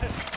detected.